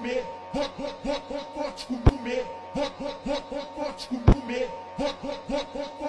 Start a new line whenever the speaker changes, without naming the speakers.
comer, vou, vou, vou, vou, vou te comer, vou, vou, vou, vou, vou te comer, vou, vou, vou, vou